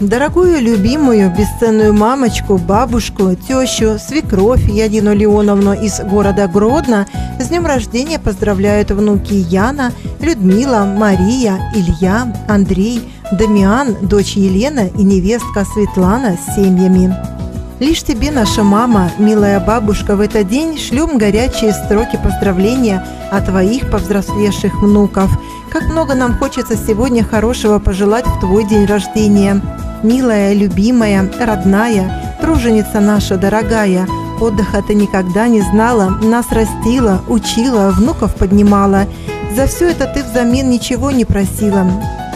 Дорогую, любимую, бесценную мамочку, бабушку, тещу, свекровь Ядину Леоновну из города Гродно с днем рождения поздравляют внуки Яна, Людмила, Мария, Илья, Андрей, Дамиан, дочь Елена и невестка Светлана с семьями. Лишь тебе, наша мама, милая бабушка, в этот день шлем горячие строки поздравления от твоих повзрослевших внуков. Как много нам хочется сегодня хорошего пожелать в твой день рождения – Милая, любимая, родная, труженица наша дорогая, отдыха ты никогда не знала, нас растила, учила, внуков поднимала. За все это ты взамен ничего не просила.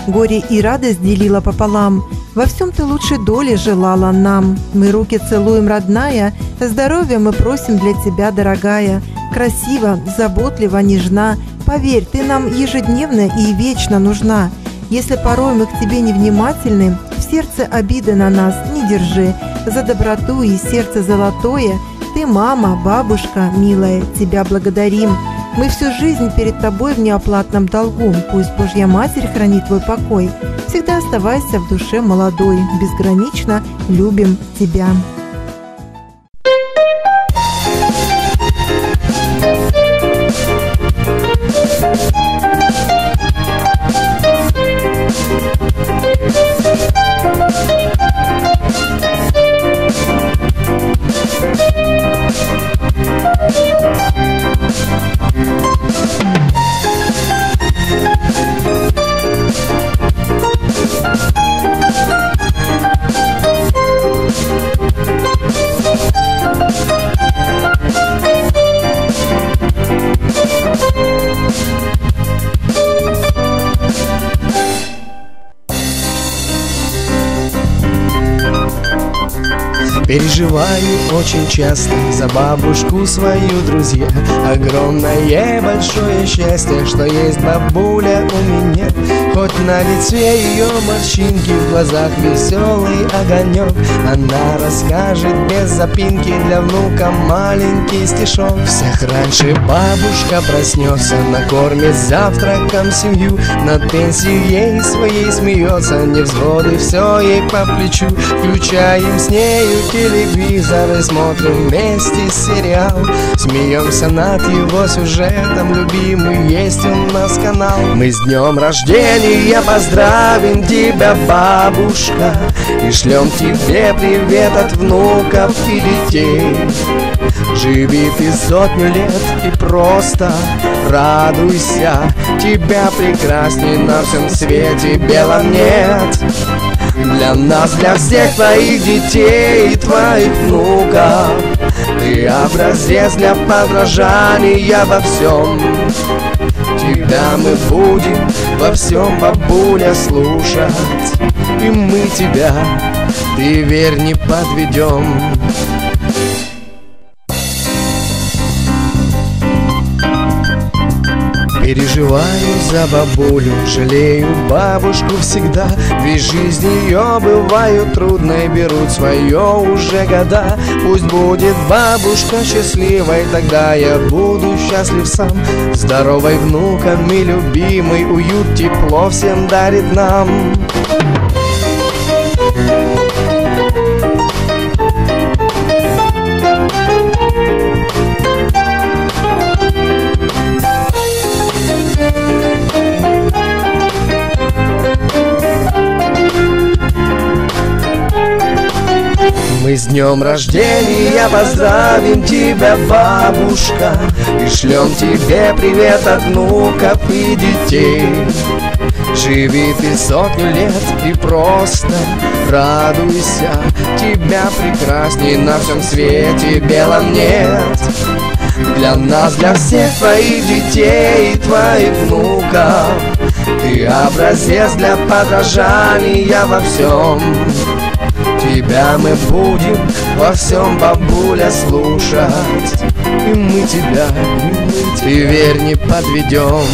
Горе и радость делила пополам. Во всем ты лучше доли желала нам. Мы руки целуем, родная, здоровья мы просим для тебя, дорогая. Красиво, заботливо, нежна. Поверь, ты нам ежедневно и вечно нужна. Если порой мы к тебе невнимательны, в сердце обиды на нас не держи. За доброту и сердце золотое ты, мама, бабушка, милая, тебя благодарим. Мы всю жизнь перед тобой в неоплатном долгу. Пусть Божья Матерь хранит твой покой. Всегда оставайся в душе молодой. Безгранично любим тебя. Переживаю очень часто за бабушку свою, друзья. Огромное большое счастье, что есть бабуля у меня Хоть на лице ее морщинки, в глазах веселый огонек Она расскажет без запинки для внука маленький стишок. Всех раньше бабушка проснется, накормит завтраком семью. Над пенсией своей смеется, невзгоды все ей по плечу. Включаем с нею телевизор и смотрим вместе сериал. Смеемся над его сюжетом, любимый есть у нас канал. Мы с днем рождения поздравим тебя, бабушка И шлем тебе привет от внуков и детей. Живи ты сотню лет и просто радуйся Тебя прекрасней на всем свете белом нет. Для нас, для всех твоих детей и твоих внуков Ты образец для подражания во всем. Тебя мы будем во всем, бабуля, слушать. И мы тебя, ты верь, не подведем Переживаю за бабулю, жалею бабушку всегда. Ведь жизнь ее бывают трудной, берут свое уже года. Пусть будет бабушка счастливой, тогда я буду счастлив сам. Здоровой внуками любимый, уют, тепло всем дарит нам Мы с днем рождения поздравим тебя, бабушка И шлем тебе привет от внуков и детей. Живи ты сотню лет и просто радуйся Тебя прекрасней на всем свете белом нет. Для нас, для всех твоих детей и твоих внуков Ты образец для подражания во всем Тебя мы будем во всем, бабуля, слушать. И мы тебя, и верь, не подведем